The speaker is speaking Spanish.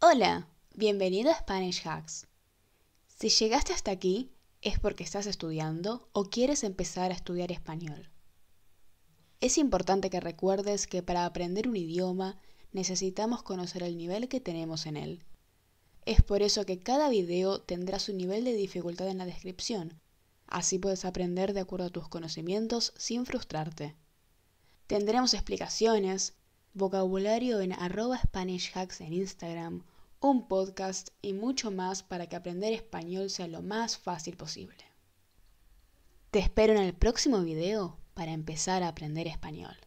Hola, bienvenido a Spanish Hacks. Si llegaste hasta aquí es porque estás estudiando o quieres empezar a estudiar español. Es importante que recuerdes que para aprender un idioma necesitamos conocer el nivel que tenemos en él. Es por eso que cada video tendrá su nivel de dificultad en la descripción. Así puedes aprender de acuerdo a tus conocimientos sin frustrarte. Tendremos explicaciones, vocabulario en arroba Spanish Hacks en Instagram, un podcast y mucho más para que aprender español sea lo más fácil posible. Te espero en el próximo video para empezar a aprender español.